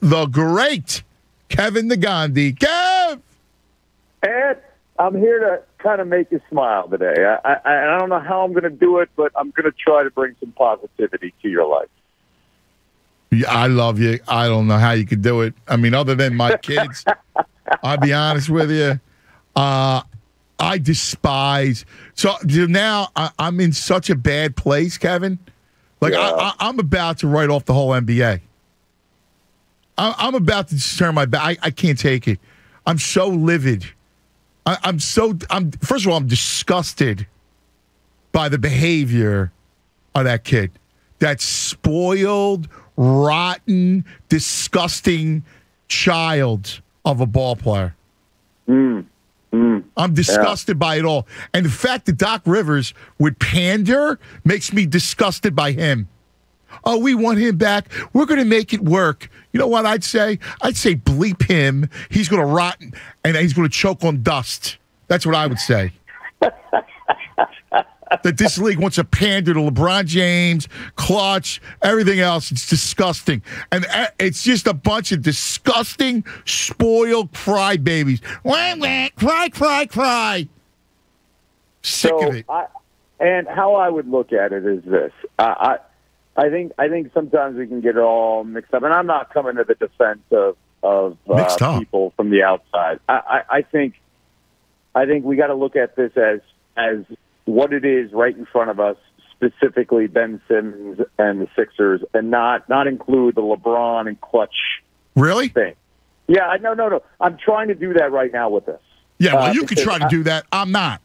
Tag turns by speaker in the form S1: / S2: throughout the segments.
S1: the great Kevin Negandhi. Kev!
S2: Ed, I'm here to kind of make you smile today. I, I, I don't know how I'm going to do it, but I'm going to try to bring some positivity to your life.
S1: Yeah, I love you. I don't know how you could do it. I mean, other than my kids, I'll be honest with you. Uh, I despise. So now I, I'm in such a bad place, Kevin. Like
S2: Yeah.
S1: I, I, I'm about to write off the whole NBA. I'm about to just turn my back. I, I can't take it. I'm so livid. I, I'm so. I'm first of all, I'm disgusted by the behavior of that kid. That spoiled, rotten, disgusting child of a ball player. Mm, mm. I'm disgusted by it all. And the fact that Doc Rivers would pander makes me disgusted by him. Oh, we want him back. We're going to make it work. You know what I'd say? I'd say bleep him. He's going to rot and he's going to choke on dust. That's what I would say. that this league wants to pander to LeBron James, Klutch, everything else. It's disgusting. And uh, it's just a bunch of disgusting, spoiled crybabies. Wah, wah, cry, cry, cry. Sick
S2: so
S1: of it.
S2: I, and how I would look at it is this: I, I, I think I think sometimes we can get it all mixed up, and I'm not coming to the defense of of uh, people from the outside. I, I, I think I think we got to look at this as as what it is right in front of us, specifically Ben Simmons and the Sixers, and not not include the LeBron and Klutch
S1: Really?
S2: thing. Yeah, I no no no. I'm trying to do that right now with this.
S1: Yeah, well,
S2: Uh,
S1: you can try to
S2: I-
S1: do that. I'm not.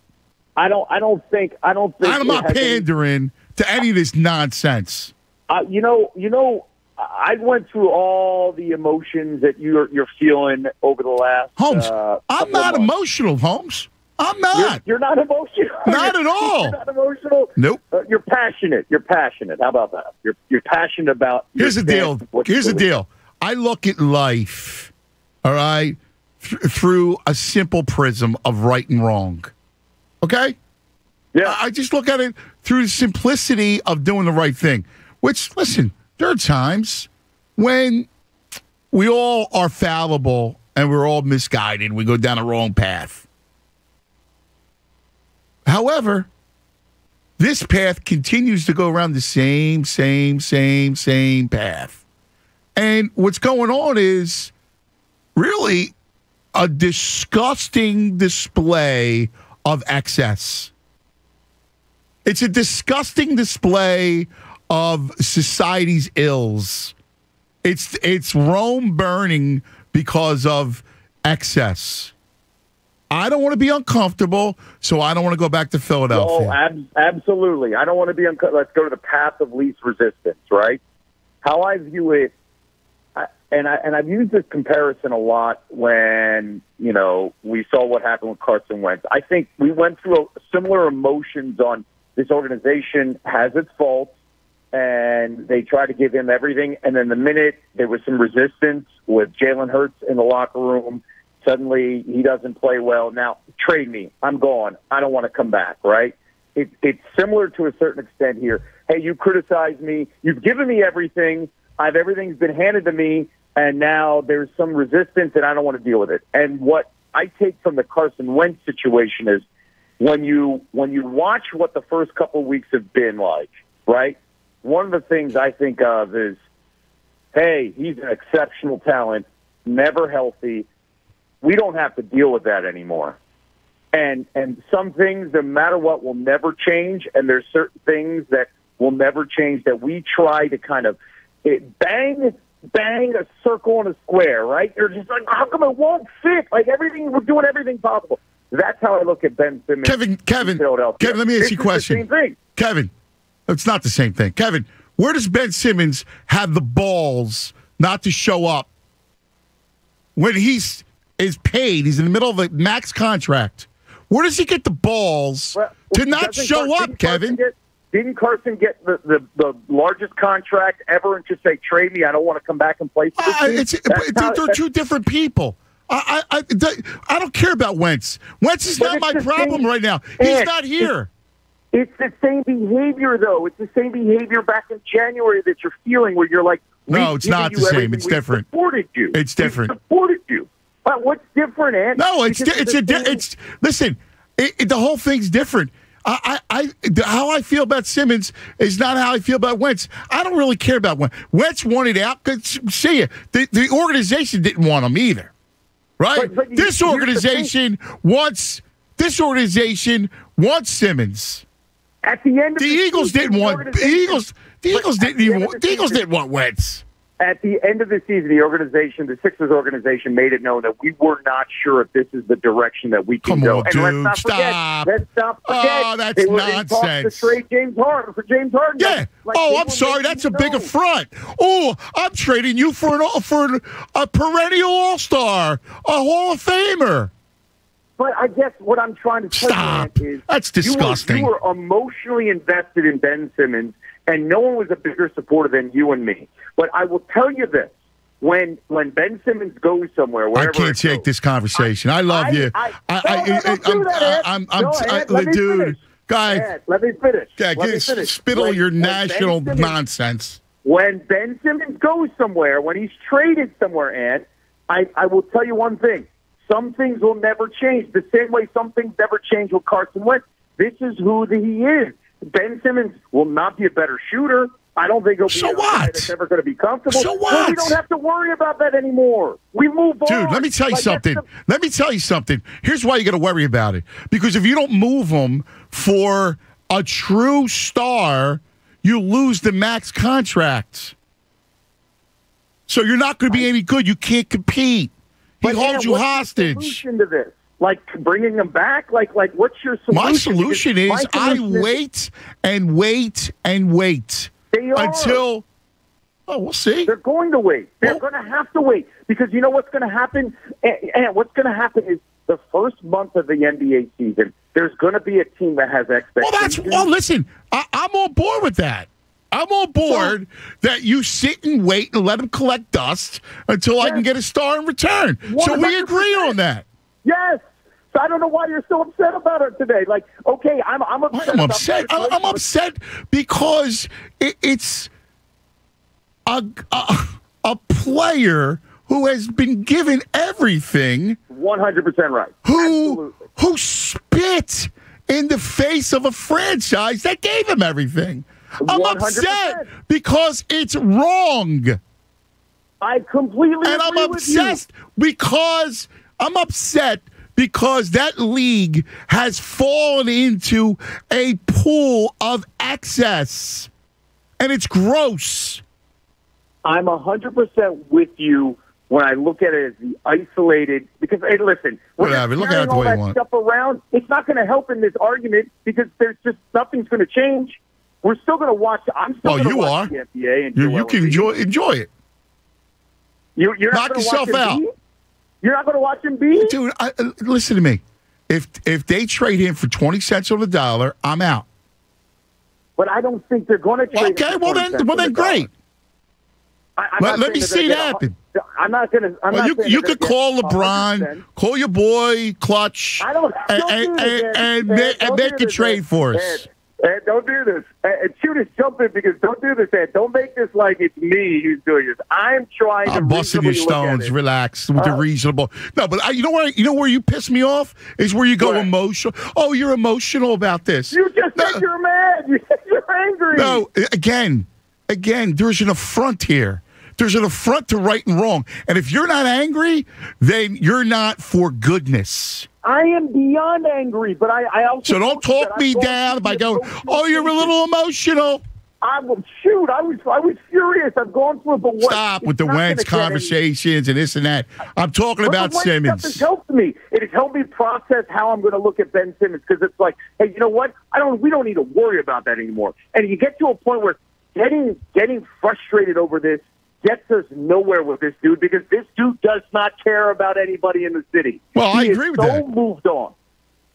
S2: I don't I don't think I don't think
S1: I'm not
S2: has any-
S1: pandering to any of this nonsense.
S2: Uh, you know, you know, I went through all the emotions that you're you're feeling over the last.
S1: Holmes,
S2: uh,
S1: I'm not emotional, Holmes. I'm
S2: You're,
S1: not.
S2: you're not emotional.
S1: Not at all.
S2: You're not emotional.
S1: Nope.
S2: Uh, you're passionate. You're passionate. How about that? You're you're passionate about.
S1: Here's the deal.
S2: stance of what
S1: Here's the deal. I look at life, all right, th- through a simple prism of right and wrong. Okay?
S2: Yeah.
S1: I I just look at it through the simplicity of doing the right thing. Which, listen, there are times when we all are fallible and we're all misguided. We go down the wrong path. However, this path continues to go around the same, same, same, same path. And what's going on is really a disgusting display of excess. It's a disgusting display of society's ills. It's it's Rome burning because of excess. I don't want to be uncomfortable, so I don't want to go back to Philadelphia.
S2: Oh, ab- absolutely. I don't want to be. uncomfortable. let's go to the path of least resistance, right? How I view it, I, and I and I've used this comparison a lot when you know we saw what happened with Carson Wentz. I think we went through a, similar emotions on this organization has its faults, and they try to give him everything, and then the minute there was some resistance with Jalen Hurts in the locker room. Suddenly he doesn't play well. Now trade me. I'm gone. I don't want to come back. Right? It, it's similar to a certain extent here. Hey, you criticize me. You've given me everything. I've everything's been handed to me, and now there's some resistance, and I don't want to deal with it. And what I take from the Carson Wentz situation is when you when you watch what the first couple of weeks have been like, right? One of the things I think of is, hey, he's an exceptional talent, never healthy. We don't have to deal with that anymore. And and some things, no matter what, will never change. And there's certain things that will never change that we try to kind of it, bang bang a circle and a square, right? You're just like, how come it won't fit? Like everything, we're doing everything possible. That's how I look at Ben Simmons.
S1: Kevin, Kevin, Kevin, let me ask you a question. Kevin, it's not the same thing. Kevin, where does Ben Simmons have the balls not to show up when he's is paid? He's in the middle of a max contract. Where does he get the balls
S2: Well,
S1: to not show
S2: Car-
S1: up,
S2: Carson
S1: Kevin?
S2: Get, didn't Carson get the, the, the largest contract ever and just say, trade me, I don't want to come back and play for
S1: Uh,
S2: team?
S1: it's, they're,
S2: how-
S1: they're two different people. I, I, I, I don't care about Wentz. Wentz is not my problem
S2: same-
S1: right now. He's not here.
S2: It's the same behavior, though. It's the same behavior back in January that you're feeling, where you're like,
S1: No, it's not the same. It's different.
S2: Supported you.
S1: It's
S2: different.
S1: Different.
S2: supported you. But what's different, Ant?
S1: No, it's di- it's a di- it's listen. It, it- the whole thing's different. I, I, I, how I feel about Simmons is not how I feel about Wentz. I don't really care about Wentz. Wentz wanted out. See ya, the the organization didn't want him either, right?
S2: But- but
S1: this organization wants this organization wants Simmons.
S2: At the end of
S1: The
S2: the,
S1: Eagles
S2: season,
S1: didn't want the Eagles. The Eagles didn't even. want-
S2: the
S1: The Eagles didn't want Wentz.
S2: At the end of the season, the organization, the Sixers organization, made it known that we were not sure if this is the direction that we can
S1: Come
S2: go.
S1: on,
S2: and
S1: dude,
S2: let's not forget,
S1: stop.
S2: let's not oh, forget.
S1: Oh, that's
S2: they were
S1: nonsense.
S2: To trade James Harden for James Harden.
S1: Yeah.
S2: Like,
S1: oh, I'm sorry. That's a big
S2: known.
S1: affront. Oh, I'm trading you for an for a perennial All Star, a Hall of Famer.
S2: But I guess what I'm trying to tell
S1: Stop.
S2: is
S1: That's
S2: you were-
S1: disgusting.
S2: You were, emotionally invested in Ben Simmons, and no one was a bigger supporter than you and me. But I will tell you this: when when Ben Simmons goes somewhere,
S1: I can't take
S2: goes,
S1: this conversation. I, love
S2: I-
S1: you.
S2: I-
S1: I,
S2: no, no, don't do
S1: I'm,
S2: that, Ed.
S1: I'm, I'm,
S2: No,
S1: I-
S2: Ed, let me
S1: dude,
S2: finish.
S1: guy,
S2: Ed, let me finish.
S1: yeah,
S2: Let me finish.
S1: spit all
S2: When-
S1: your
S2: when
S1: national
S2: Simmons-
S1: nonsense.
S2: When Ben Simmons goes somewhere, when he's traded somewhere, Ed, I, I will tell you one thing. Some things will never change. The same way some things never change with Carson Wentz. This is who the, he is. Ben Simmons will not be a better shooter. I don't think he'll be
S1: So
S2: a guy
S1: what?
S2: that's ever going to be comfortable.
S1: So what?
S2: we don't have to worry about that anymore. We move on.
S1: Dude, let me tell you
S2: Like,
S1: something.
S2: the-
S1: Let me tell you something. Here's why you got to worry about it. Because if you don't move them for a true star, you lose the max contract. So you're not going to be any good. You can't compete.
S2: But,
S1: holds you hostage.
S2: Solution to this, like bringing them back, like like what's your solution?
S1: My solution
S2: Because
S1: is
S2: my
S1: I
S2: solution is-
S1: wait and wait and wait
S2: They are.
S1: until. Oh, we'll see.
S2: They're going to wait. They're oh.
S1: Well-
S2: going to have to wait because you know what's going to happen. And, and what's going to happen is the first month of the NBA season. There's going to be a team that has
S1: Well,
S2: expectations.
S1: that's well. Listen, I, I'm on board with that. I'm on board that you sit and wait and let them collect dust until I can get a star in return. So we agree on that.
S2: Yes. So I don't know why you're so upset about it today. Like, okay, I'm I'm upset.
S1: I'm upset. I'm, I'm upset because it, it's a, a a player who has been given everything.
S2: 100 percent right.
S1: who
S2: Absolutely.
S1: who spit in the face of a franchise that gave him everything. I'm
S2: 100%.
S1: upset because it's wrong.
S2: I completely
S1: And I'm
S2: agree with you.
S1: obsessed because I'm upset because that league has fallen into a pool of excess. And it's gross.
S2: I'm 100% with you when I look at it as the isolated. Because, hey, listen, when
S1: Whatever,
S2: you're
S1: look at
S2: all that stuff around, it's not going to help in this argument because there's just nothing's going to change. We're still going to watch. I'm still to
S1: you
S2: watch
S1: are.
S2: the NBA. And
S1: You, you can enjoy enjoy it.
S2: You, you're not
S1: Knock
S2: gonna
S1: yourself
S2: watch
S1: out.
S2: You're not going to watch Embiid?
S1: Dude, I, uh, listen to me. If if they trade him for 20 cents on the dollar, I'm out.
S2: But I don't think they're going to trade. him
S1: Okay, well then, well then, great.
S2: I,
S1: Let- let me see it happen.
S2: I'm not going to. I'm
S1: Well,
S2: not
S1: you you could call LeBron, call your boy Klutch,
S2: I don't.
S1: and,
S2: don't
S1: and,
S2: do
S1: and, and,
S2: Ed,
S1: and make a trade for us.
S2: Ed, don't do this. And shoot us, jump in because don't do this, Ed. Don't make this like it's me who's doing this. I'm trying to.
S1: I'm busting your
S2: reasonably look at
S1: stones. Relax. With the
S2: Uh,
S1: reasonable. No, but I, you know where you know where you piss me off is where you go emotional. Oh, you're emotional about this.
S2: You just
S1: No.
S2: said you're mad. You said you're angry.
S1: No, again, again, there's an affront here. There's an affront to right and wrong. And if you're not angry, then you're not for goodness.
S2: I am beyond angry, but I, I also.
S1: So don't talk me down by going, oh, you're a little emotional.
S2: I will shoot. I was I was furious. I've gone through it, but what?
S1: Stop with the Wentz
S2: gonna get any-
S1: conversations and this and that. I'm talking
S2: But
S1: about
S2: the Stuff has helped me. It has helped me process how I'm going to look at Ben Simmons because it's like, hey, you know what? I don't. We don't need to worry about that anymore. And you get to a point where getting getting frustrated over this gets us nowhere with this dude because this dude does not care about anybody in the city.
S1: Well, I
S2: He is
S1: agree with
S2: so
S1: that.
S2: moved on.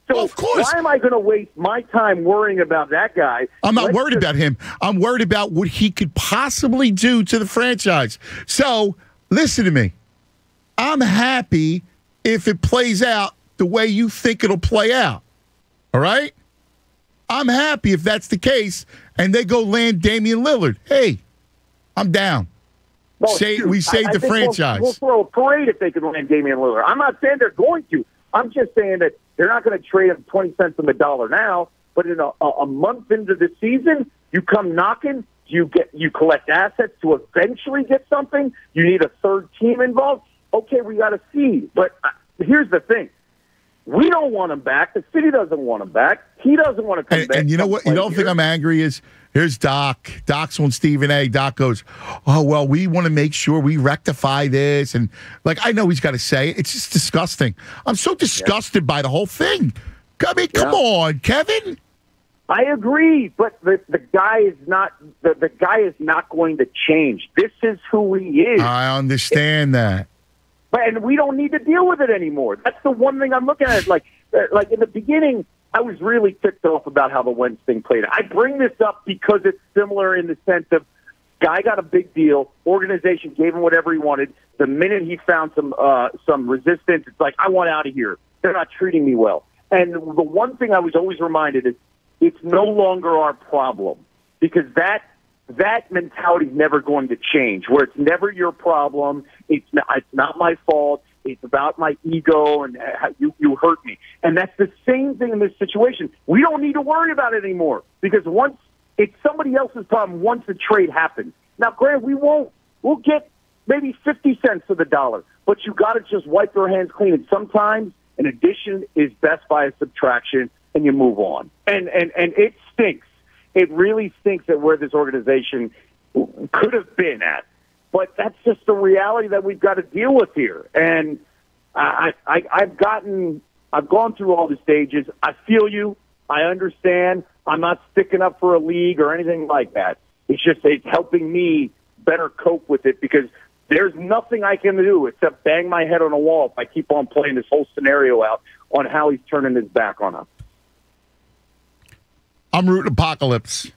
S2: So
S1: Well, of course.
S2: why am I going to waste my time worrying about that guy?
S1: I'm not
S2: Let's
S1: worried
S2: just-
S1: about him. I'm worried about what he could possibly do to the franchise. So, listen to me. I'm happy if it plays out the way you think it'll play out. All right? I'm happy if that's the case and they go land Damian Lillard. Hey, I'm down.
S2: Well,
S1: Say-
S2: shoot,
S1: we saved
S2: I
S1: the
S2: we'll-
S1: franchise.
S2: We'll, throw a parade if they can land Damian Lillard. I'm not saying they're going to. I'm just saying that they're not going to trade him 20 cents on the dollar now. But in a, a, a month into the season, you come knocking. You get you collect assets to eventually get something. You need a third team involved. Okay, we got to see. But uh, here's the thing: we don't want him back. The city doesn't want him back. He doesn't want to come
S1: And,
S2: back.
S1: and you know what? You don't
S2: play
S1: think. I'm angry is here's Doc. Doc's on Stephen A. Doc goes, Oh, well, we want to make sure we rectify this. And like, I know he's got to say it. It's just disgusting. I'm so disgusted by the whole thing. I mean, come
S2: Yeah.
S1: on, Kevin.
S2: I agree, but the the guy is not the, the guy is not going to change. This is who he is,
S1: I understand that.
S2: And we don't need to deal with it anymore. That's the one thing I'm looking at. Like uh, like in the beginning, I was really ticked off about how the Wentz thing played. I bring this up because it's similar in the sense of guy got a big deal, organization gave him whatever he wanted. The minute he found some uh, some resistance, it's like I want out of here. They're not treating me well. And the one thing I was always reminded is it's no longer our problem because that that mentality is never going to change. Where it's never your problem. It's not, it's not my fault. It's about my ego and how you you hurt me. And that's the same thing in this situation. We don't need to worry about it anymore because once it's somebody else's problem. Once the trade happens. Now, granted, we won't. We'll get maybe fifty cents of the dollar, but you got to just wipe your hands clean. And sometimes an addition is best by a subtraction, and you move on. And and and it stinks. It really stinks at where this organization could have been at. But that's just the reality that we've got to deal with here. And I, I, I've gotten, I've gone through all the stages. I feel you. I understand. I'm not sticking up for a league or anything like that. It's just it's helping me better cope with it because there's nothing I can do except bang my head on a wall if I keep on playing this whole scenario out on how he's turning his back on us.
S1: I'm rooting apocalypse.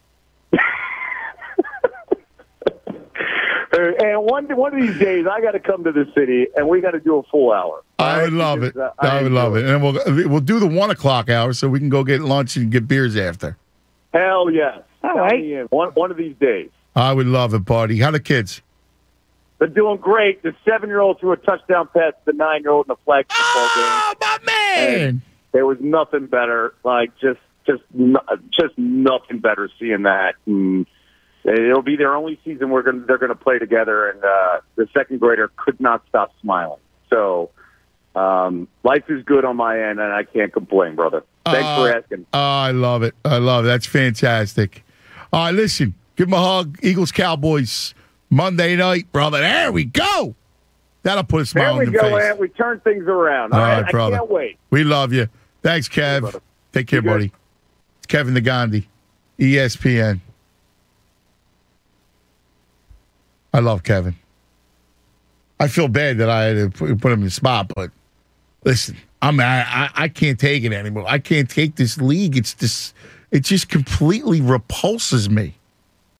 S2: And one one of these days, I got to come to the city, and we got to do a full hour.
S1: I would love it.
S2: Because, uh,
S1: I would love
S2: enjoy
S1: it. And we'll we'll do the one o'clock hour so we can go get lunch and get beers after.
S2: Hell yes.
S3: All
S2: Count
S3: right.
S2: me in. One one of these days.
S1: I would love it, buddy. How the kids?
S2: They're doing great. The seven year old threw a touchdown pass to the nine year old in the flag football game.
S1: Oh, my man.
S2: There was nothing better. Like just just no- just nothing better seeing that. And it'll be their only season we're going they're going to play together. And uh, the second grader could not stop smiling. So um, life is good on my end, and I can't complain, brother. Thanks
S1: Uh,
S2: for asking.
S1: Oh, I love it. I love it. That's fantastic. All right, listen. Give them a hug. Eagles Cowboys Monday night, brother. There we go. That'll put a
S2: There
S1: smile
S2: we
S1: on your face.
S2: Ant. We go. We turn things around.
S1: All
S2: All
S1: right,
S2: right,
S1: brother.
S2: I can't wait.
S1: We love you. Thanks, Kev. Take care, buddy. It's Kevin Negandhi, ESPN. I love Kevin. I feel bad that I had to put him in the spot, but listen, I'm I, I, I can't take it anymore. I can't take this league. It's this. It just completely repulses me.